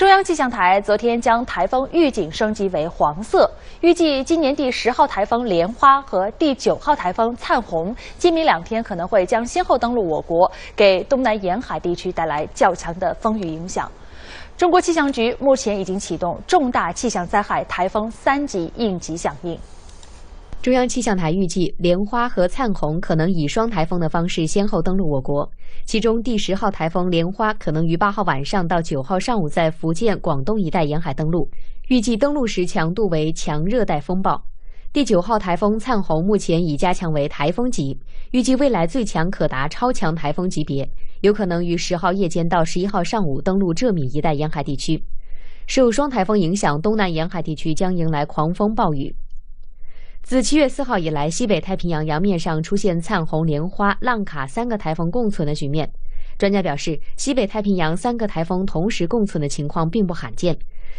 中央气象台昨天将台风预警升级为黄色，预计今年第十号台风莲花和第九号台风灿鸿今明两天可能会将先后登陆我国，给东南沿海地区带来较强的风雨影响。中国气象局目前已经启动重大气象灾害台风三级应急响应。中央气象台预计，莲花和灿红可能以双台风的方式先后登陆我国。其中，第十号台风莲花可能于八号晚上到九号上午在福建、广东一带沿海登陆，预计登陆时强度为强热带风暴。第九号台风灿红目前已加强为台风级，预计未来最强可达超强台风级别，有可能于十号夜间到十一号上午登陆浙闽一带沿海地区。受双台风影响，东南沿海地区将迎来狂风暴雨。自七月四号以来，西北太平洋洋面上出现灿红、莲花、浪卡三个台风共存的局面。专家表示，西北太平洋三个台风同时共存的情况并不罕见。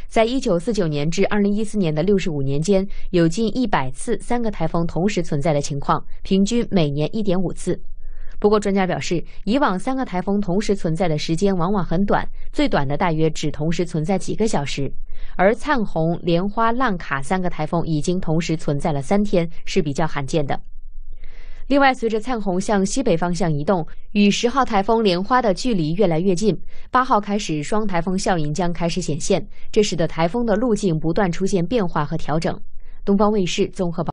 在一九四九年至二零一四年的六十五年间，有近一百次三个台风同时存在的情况，平均每年一点五次。不过，专家表示，以往三个台风同时存在的时间往往很短，最短的大约只同时存在几个小时。而灿红、莲花、浪卡三个台风已经同时存在了三天，是比较罕见的。另外，随着灿红向西北方向移动，与十号台风莲花的距离越来越近，八号开始双台风效应将开始显现，这使得台风的路径不断出现变化和调整。东方卫视综合报。